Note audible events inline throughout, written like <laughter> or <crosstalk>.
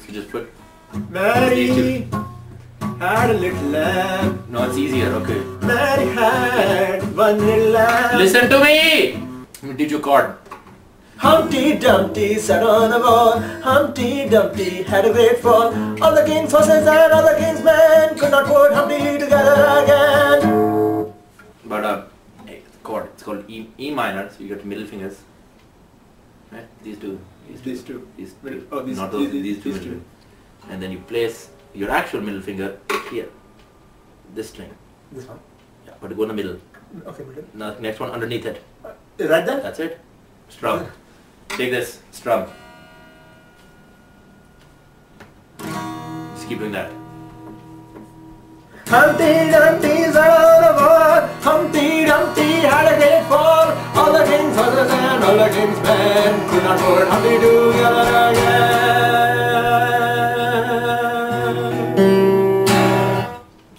So just put. Mary had a little lamb. No, it's easier. Okay. Mary had one little lamb. Listen to me. Did you chord. Humpty Dumpty sat on a wall. Humpty Dumpty had a great fall. All the king's horses and all the king's men could not put Humpty together again. But uh, chord. It's called E, e minor. So you got middle fingers. Right? These two. These two. These two. oh, these- Not those. these- These, two. these two. And then you place your actual middle finger here. This string. This one. Yeah, but go in the middle. Okay, middle. Now, next one underneath it. Uh, Is that there? That's it. Strum. Uh. Take this. Strum. Just keep doing that. Humpty Dumpty horses and king's men could not Humpty together again.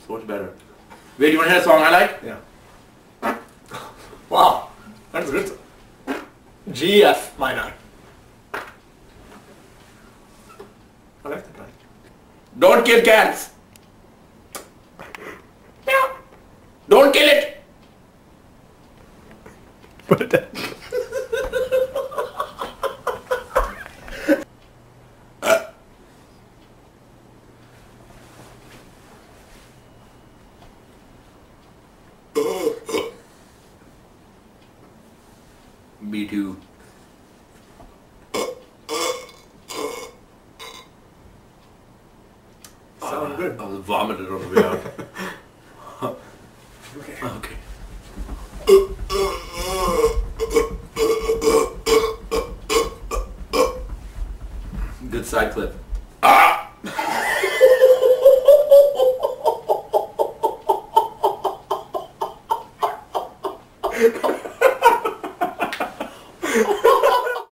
So much better. Wait, you want to hear a song I like? Yeah. <laughs> Wow, that's a good. song. G F minor. I like that line. Don't kill cats. Don't kill it. Put it down. Me too. Sound good. I was vomited on the way <laughs> out. Okay. okay. Good side clip. Ah! <laughs> oh, <laughs>